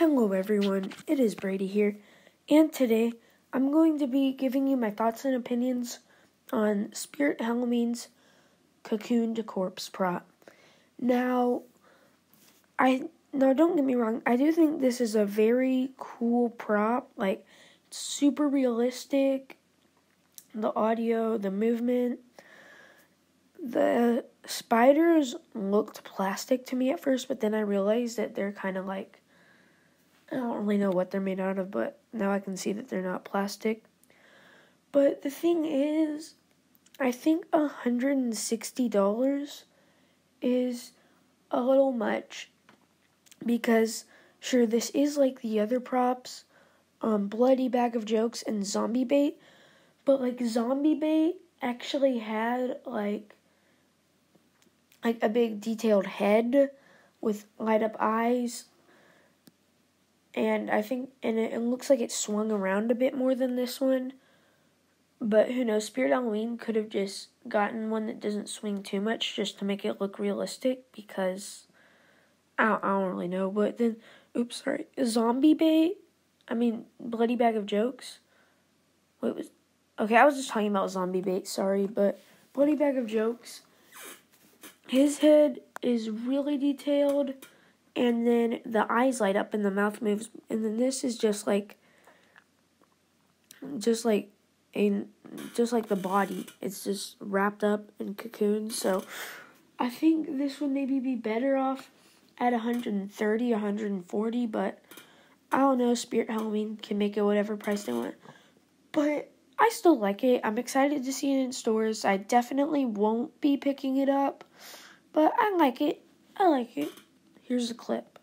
Hello, everyone. It is Brady here, and today I'm going to be giving you my thoughts and opinions on Spirit Halloween's Cocooned Corpse prop. Now, I now don't get me wrong. I do think this is a very cool prop. Like, super realistic. The audio, the movement, the spiders looked plastic to me at first, but then I realized that they're kind of like I don't really know what they're made out of, but now I can see that they're not plastic. But the thing is, I think $160 is a little much because sure this is like the other props, um bloody bag of jokes and zombie bait, but like zombie bait actually had like like a big detailed head with light up eyes and I think and it, it, looks like it swung around a bit more than this one. But who knows? Spirit Halloween could have just gotten one that doesn't swing too much just to make it look realistic because I don't, I don't really know. But then, oops, sorry, zombie bait. I mean, bloody bag of jokes. Wait, was okay? I was just talking about zombie bait. Sorry, but bloody bag of jokes. His head is really detailed and then the eyes light up and the mouth moves and then this is just like just like a just like the body. It's just wrapped up in cocoons. So i think this would maybe be better off at 130 140 but i don't know. Spirit halloween can make it whatever price they want. But i still like it. I'm excited to see it in stores. I definitely won't be picking it up but i like it. I like it Here's a clip.